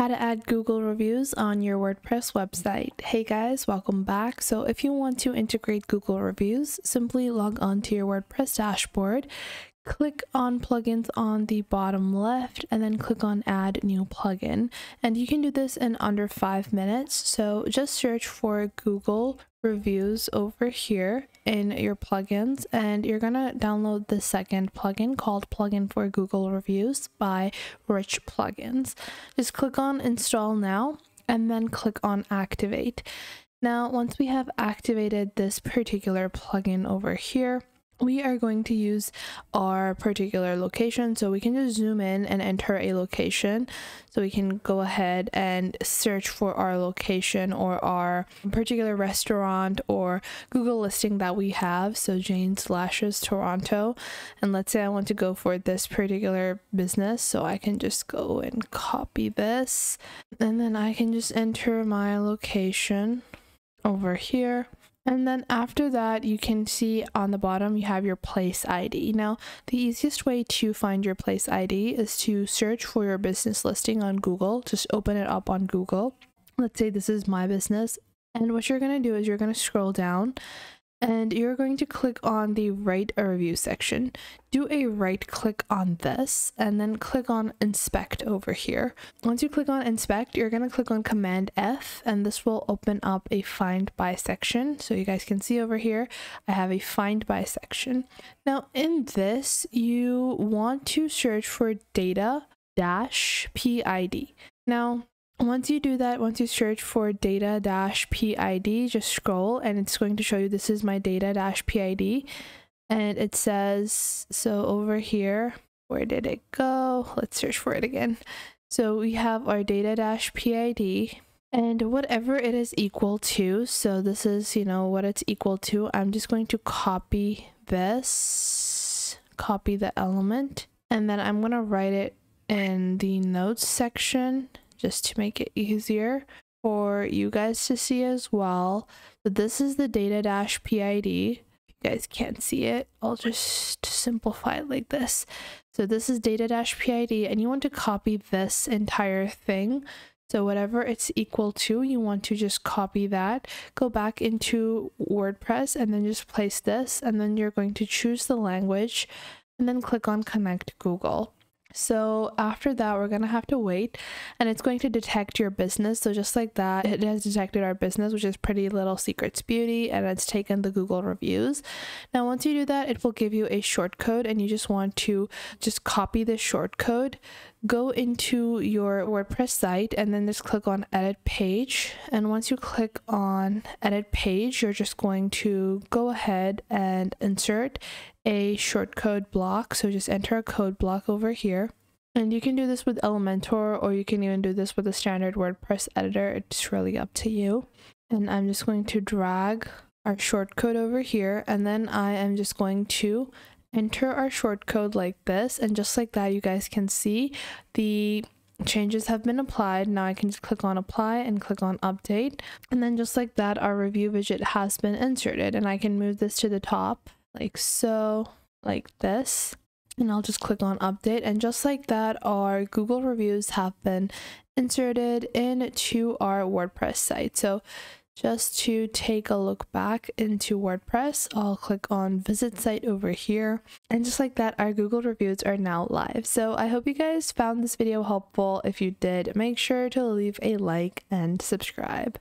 how to add Google reviews on your WordPress website. Hey guys, welcome back. So if you want to integrate Google reviews, simply log on to your WordPress dashboard, click on plugins on the bottom left and then click on add new plugin. And you can do this in under five minutes. So just search for google reviews over here in your plugins and you're gonna download the second plugin called plugin for google reviews by rich plugins. Just click on install now and then click on activate. Now once we have activated this particular plugin over here we are going to use our particular location so we can just zoom in and enter a location. So we can go ahead and search for our location or our particular restaurant or google listing that we have. So jane's lashes toronto. And let's say i want to go for this particular business so i can just go and copy this. And then i can just enter my location over here and then after that, you can see on the bottom, you have your place ID. Now, the easiest way to find your place ID is to search for your business listing on Google. Just open it up on Google. Let's say this is my business. And what you're going to do is you're going to scroll down and you're going to click on the write a review section. Do a right click on this and then click on inspect over here. Once you click on inspect, you're going to click on command F and this will open up a find by section. So you guys can see over here, I have a find by section. Now in this, you want to search for data dash PID. Now once you do that, once you search for data dash PID, just scroll and it's going to show you this is my data dash PID. And it says, so over here, where did it go? Let's search for it again. So we have our data dash PID and whatever it is equal to. So this is, you know, what it's equal to. I'm just going to copy this, copy the element, and then I'm going to write it in the notes section just to make it easier for you guys to see as well. So this is the data dash PID. If you guys can't see it, I'll just simplify it like this. So this is data dash PID and you want to copy this entire thing. So whatever it's equal to, you want to just copy that, go back into WordPress and then just place this and then you're going to choose the language and then click on connect Google. So after that, we're going to have to wait and it's going to detect your business. So just like that, it has detected our business, which is Pretty Little Secrets Beauty, and it's taken the Google reviews. Now, once you do that, it will give you a short code and you just want to just copy this short code, go into your WordPress site and then just click on edit page. And once you click on edit page, you're just going to go ahead and insert a short code block. So just enter a code block over here. And you can do this with Elementor or you can even do this with a standard WordPress editor. It's really up to you. And I'm just going to drag our short code over here and then I am just going to enter our short code like this and just like that you guys can see the changes have been applied now i can just click on apply and click on update and then just like that our review widget has been inserted and i can move this to the top like so, like this. And I'll just click on update. And just like that, our Google reviews have been inserted into our WordPress site. So just to take a look back into WordPress, I'll click on visit site over here. And just like that, our Google reviews are now live. So I hope you guys found this video helpful. If you did, make sure to leave a like and subscribe.